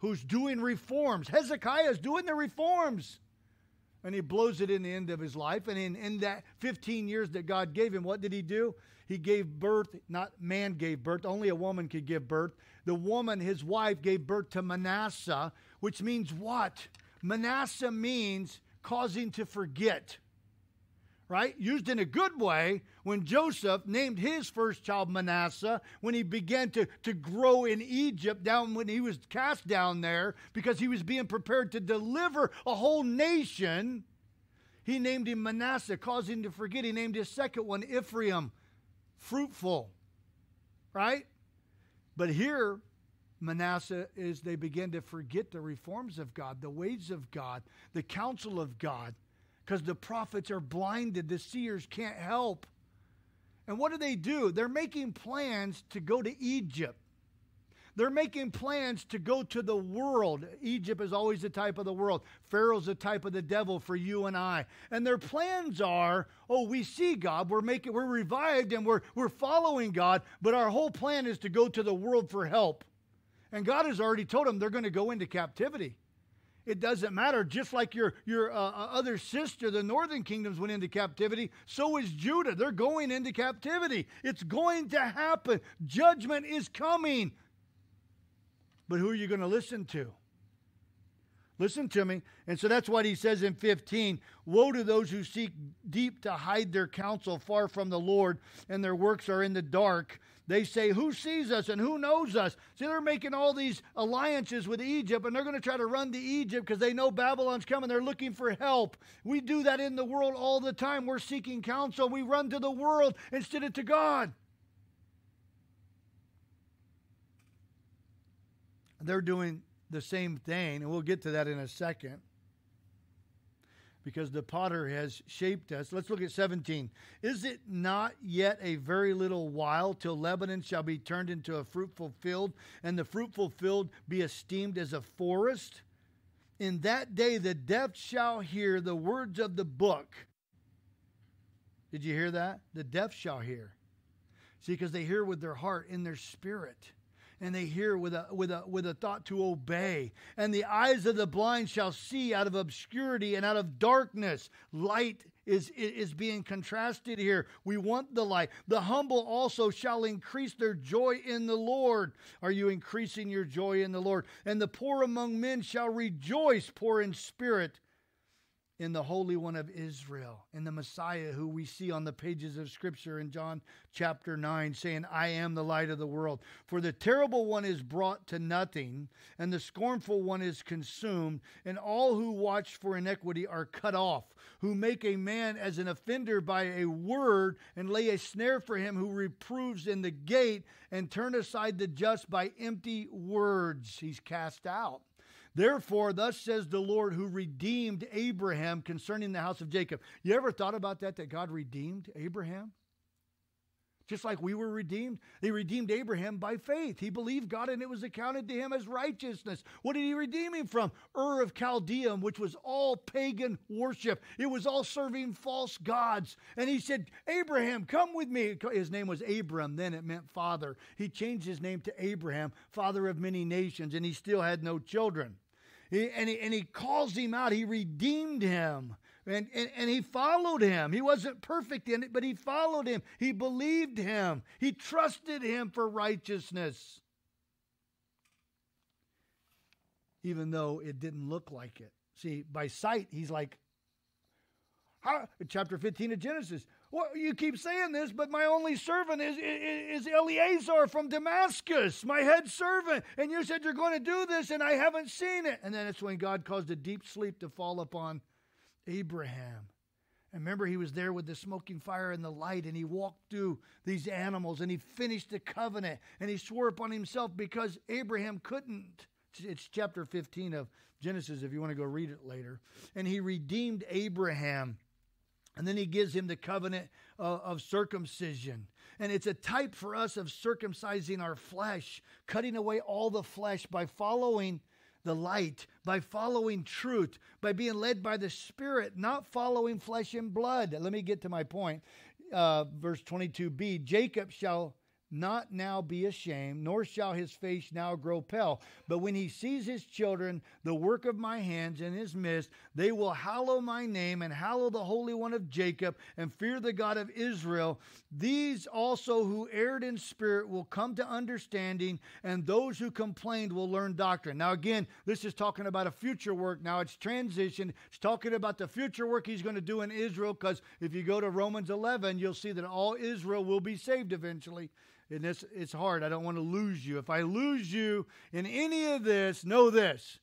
who's doing reforms. Hezekiah is doing the reforms. And he blows it in the end of his life. And in, in that 15 years that God gave him, what did he do? He gave birth, not man gave birth, only a woman could give birth. The woman, his wife, gave birth to Manasseh, which means what? Manasseh means causing to forget right? Used in a good way when Joseph named his first child Manasseh, when he began to, to grow in Egypt, down when he was cast down there, because he was being prepared to deliver a whole nation. He named him Manasseh, causing him to forget. He named his second one Ephraim, fruitful, right? But here, Manasseh is they begin to forget the reforms of God, the ways of God, the counsel of God because the prophets are blinded. The seers can't help. And what do they do? They're making plans to go to Egypt. They're making plans to go to the world. Egypt is always the type of the world. Pharaoh's the type of the devil for you and I. And their plans are, oh, we see God, we're making we're revived and we're we're following God, but our whole plan is to go to the world for help. And God has already told them they're going to go into captivity it doesn't matter. Just like your, your uh, uh, other sister, the northern kingdoms went into captivity, so is Judah. They're going into captivity. It's going to happen. Judgment is coming. But who are you going to listen to? Listen to me. And so that's what he says in 15 Woe to those who seek deep to hide their counsel far from the Lord, and their works are in the dark. They say, Who sees us and who knows us? See, they're making all these alliances with Egypt, and they're going to try to run to Egypt because they know Babylon's coming. They're looking for help. We do that in the world all the time. We're seeking counsel. We run to the world instead of to God. They're doing the same thing, and we'll get to that in a second because the potter has shaped us. Let's look at 17. Is it not yet a very little while till Lebanon shall be turned into a fruitful field, and the fruitful field be esteemed as a forest? In that day the deaf shall hear the words of the book. Did you hear that? The deaf shall hear. See, because they hear with their heart in their spirit and they hear with a, with, a, with a thought to obey. And the eyes of the blind shall see out of obscurity and out of darkness. Light is, is being contrasted here. We want the light. The humble also shall increase their joy in the Lord. Are you increasing your joy in the Lord? And the poor among men shall rejoice, poor in spirit, in the Holy One of Israel, in the Messiah who we see on the pages of Scripture in John chapter 9, saying, I am the light of the world. For the terrible one is brought to nothing, and the scornful one is consumed, and all who watch for iniquity are cut off, who make a man as an offender by a word, and lay a snare for him who reproves in the gate, and turn aside the just by empty words. He's cast out. Therefore, thus says the Lord who redeemed Abraham concerning the house of Jacob. You ever thought about that, that God redeemed Abraham? Just like we were redeemed, they redeemed Abraham by faith. He believed God and it was accounted to him as righteousness. What did he redeem him from? Ur of Chaldeum, which was all pagan worship. It was all serving false gods. And he said, Abraham, come with me. His name was Abram, then it meant father. He changed his name to Abraham, father of many nations, and he still had no children. He, and, he, and he calls him out. He redeemed him. And, and, and he followed him. He wasn't perfect in it, but he followed him. He believed him. He trusted him for righteousness. Even though it didn't look like it. See, by sight, he's like, chapter 15 of Genesis. Well, you keep saying this, but my only servant is, is, is Eleazar from Damascus, my head servant. And you said you're going to do this, and I haven't seen it. And then it's when God caused a deep sleep to fall upon Abraham. And remember, he was there with the smoking fire and the light, and he walked through these animals, and he finished the covenant, and he swore upon himself because Abraham couldn't. It's chapter 15 of Genesis, if you want to go read it later. And he redeemed Abraham and then he gives him the covenant uh, of circumcision. And it's a type for us of circumcising our flesh, cutting away all the flesh by following the light, by following truth, by being led by the Spirit, not following flesh and blood. Let me get to my point. Uh, verse 22b Jacob shall not now be ashamed, nor shall his face now grow pale. But when he sees his children, the work of my hands in his midst, they will hallow my name and hallow the Holy One of Jacob and fear the God of Israel. These also who erred in spirit will come to understanding, and those who complained will learn doctrine. Now, again, this is talking about a future work. Now it's transition. It's talking about the future work he's going to do in Israel, because if you go to Romans 11, you'll see that all Israel will be saved eventually and it's, it's hard. I don't want to lose you. If I lose you in any of this, know this.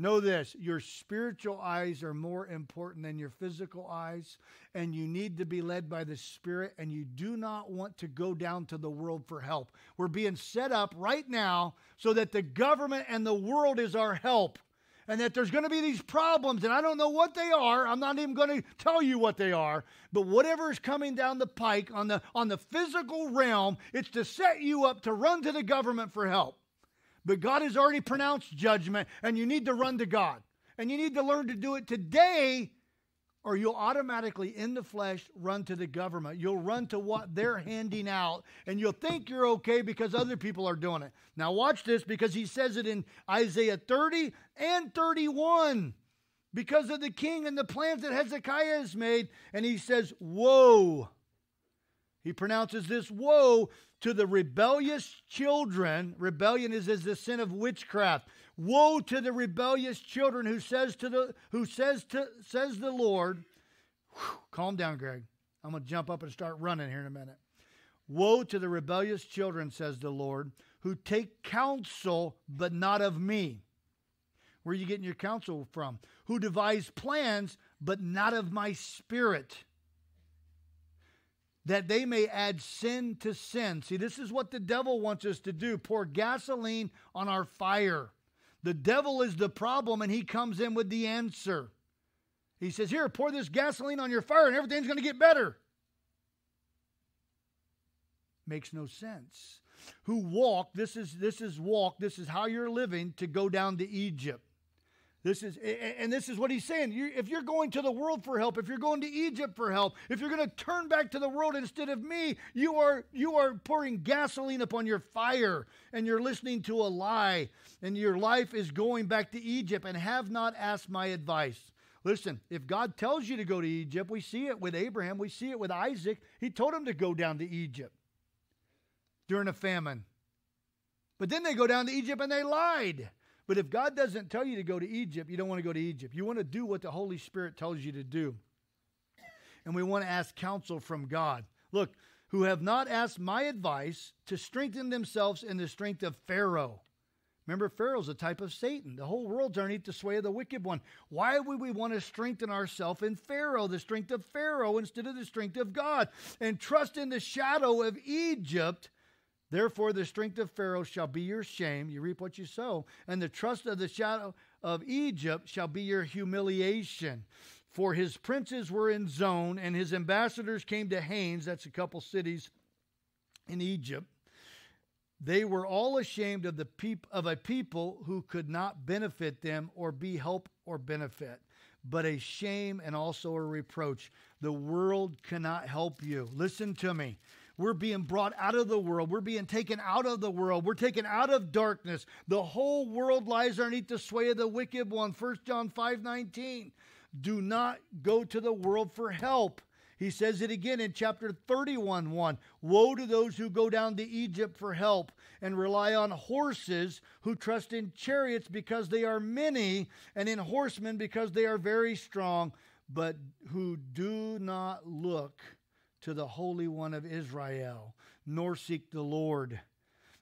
Know this your spiritual eyes are more important than your physical eyes, and you need to be led by the Spirit, and you do not want to go down to the world for help. We're being set up right now so that the government and the world is our help and that there's going to be these problems, and I don't know what they are. I'm not even going to tell you what they are, but whatever is coming down the pike on the on the physical realm, it's to set you up to run to the government for help. But God has already pronounced judgment, and you need to run to God. And you need to learn to do it today or you'll automatically in the flesh run to the government. You'll run to what they're handing out, and you'll think you're okay because other people are doing it. Now, watch this because he says it in Isaiah 30 and 31 because of the king and the plans that Hezekiah has made. And he says, Woe. He pronounces this woe to the rebellious children. Rebellion is as the sin of witchcraft. Woe to the rebellious children who says to the who says to says the Lord. Whew, calm down, Greg. I'm going to jump up and start running here in a minute. Woe to the rebellious children, says the Lord, who take counsel but not of me. Where are you getting your counsel from? Who devise plans but not of my spirit that they may add sin to sin. See, this is what the devil wants us to do pour gasoline on our fire. The devil is the problem, and he comes in with the answer. He says, Here, pour this gasoline on your fire, and everything's going to get better. Makes no sense. Who walk, this is this is walk, this is how you're living to go down to Egypt. This is, and this is what he's saying. You, if you're going to the world for help, if you're going to Egypt for help, if you're going to turn back to the world instead of me, you are you are pouring gasoline upon your fire, and you're listening to a lie, and your life is going back to Egypt, and have not asked my advice. Listen, if God tells you to go to Egypt, we see it with Abraham, we see it with Isaac. He told him to go down to Egypt during a famine. But then they go down to Egypt and they lied. But if God doesn't tell you to go to Egypt, you don't want to go to Egypt. You want to do what the Holy Spirit tells you to do. And we want to ask counsel from God. Look, who have not asked my advice to strengthen themselves in the strength of Pharaoh. Remember, Pharaoh's a type of Satan. The whole world's underneath the sway of the wicked one. Why would we want to strengthen ourselves in Pharaoh, the strength of Pharaoh, instead of the strength of God, and trust in the shadow of Egypt? Therefore, the strength of Pharaoh shall be your shame. You reap what you sow. And the trust of the shadow of Egypt shall be your humiliation. For his princes were in Zoan, and his ambassadors came to Hanes, that's a couple cities in Egypt. They were all ashamed of the peop- of a people who could not benefit them or be help or benefit, but a shame and also a reproach. The world cannot help you. Listen to me. We're being brought out of the world. We're being taken out of the world. We're taken out of darkness. The whole world lies underneath the sway of the wicked one. 1 John 5 19. Do not go to the world for help. He says it again in chapter 31 1. Woe to those who go down to Egypt for help and rely on horses, who trust in chariots because they are many, and in horsemen because they are very strong, but who do not look to the Holy One of Israel, nor seek the Lord.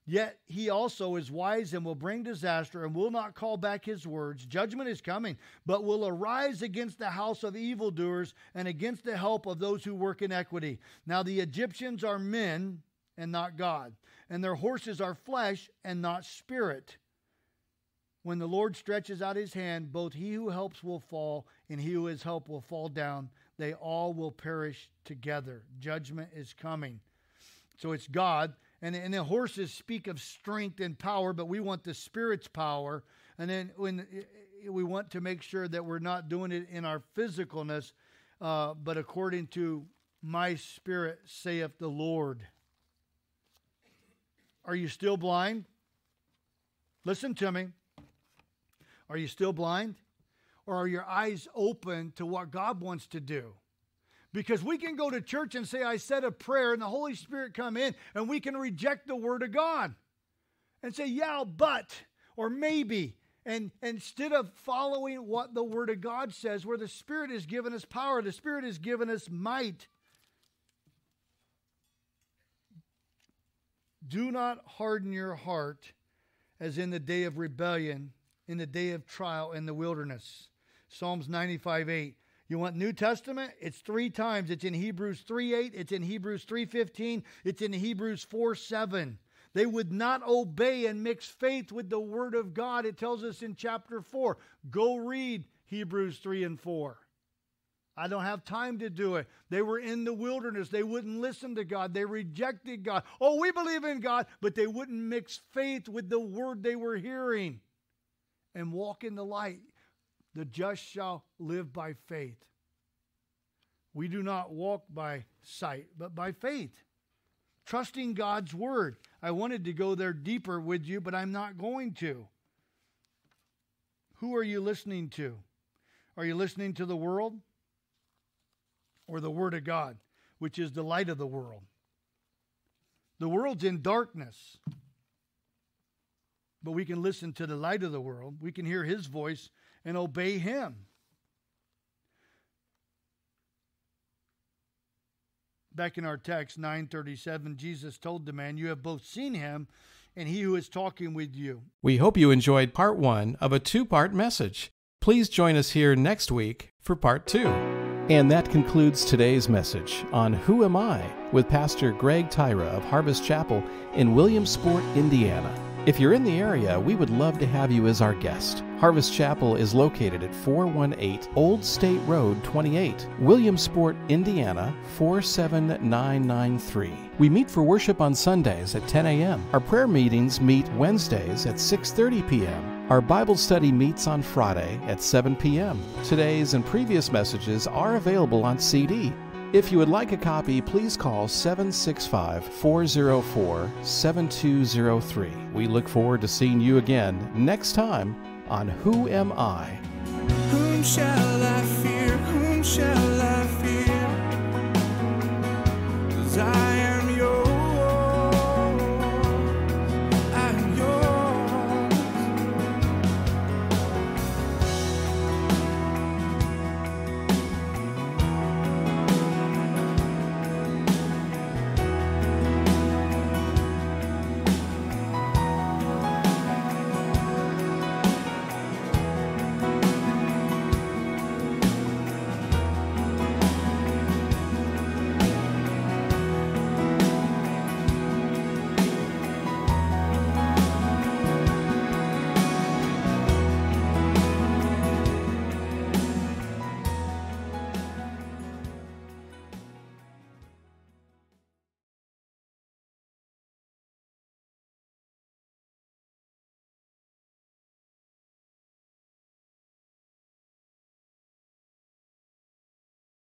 Yet he also is wise and will bring disaster and will not call back his words. Judgment is coming, but will arise against the house of evildoers and against the help of those who work iniquity. Now the Egyptians are men and not God, and their horses are flesh and not spirit. When the Lord stretches out his hand, both he who helps will fall, and he who is helped will fall down. They all will perish together. Judgment is coming. So it's God and, and the horses speak of strength and power, but we want the Spirit's power. And then when we want to make sure that we're not doing it in our physicalness, uh, but according to my spirit, saith the Lord. Are you still blind? Listen to me. Are you still blind? Or are your eyes open to what God wants to do? Because we can go to church and say, I said a prayer, and the Holy Spirit come in, and we can reject the Word of God and say, yeah, but, or maybe. And, instead of following what the Word of God says, where the Spirit has given us power, the Spirit has given us might. Do not harden your heart as in the day of rebellion, in the day of trial in the wilderness. Psalms 95 8. You want New Testament? It's three times. It's in Hebrews 3 8, it's in Hebrews 3 15, it's in Hebrews 4 7. They would not obey and mix faith with the Word of God. It tells us in chapter 4. Go read Hebrews 3 and 4. I don't have time to do it. They were in the wilderness. They wouldn't listen to God. They rejected God. Oh, we believe in God, but they wouldn't mix faith with the word they were hearing and walk in the light. The just shall live by faith. We do not walk by sight, but by faith. Trusting God's word. I wanted to go there deeper with you, but I'm not going to. Who are you listening to? Are you listening to the world or the Word of God, which is the light of the world? The world's in darkness, but we can listen to the light of the world. We can hear His voice and obey him. Back in our text 937 Jesus told the man, "You have both seen him and he who is talking with you." We hope you enjoyed part 1 of a two-part message. Please join us here next week for part 2. And that concludes today's message on Who Am I with Pastor Greg Tyra of Harvest Chapel in Williamsport, Indiana. If you're in the area, we would love to have you as our guest. Harvest Chapel is located at 418 Old State Road 28, Williamsport, Indiana 47993. We meet for worship on Sundays at 10 a.m. Our prayer meetings meet Wednesdays at 6:30 p.m. Our Bible study meets on Friday at 7 p.m. Today's and previous messages are available on CD if you would like a copy, please call 765 404 7203. We look forward to seeing you again next time on Who Am I? Whom shall I fear? Whom shall I fear?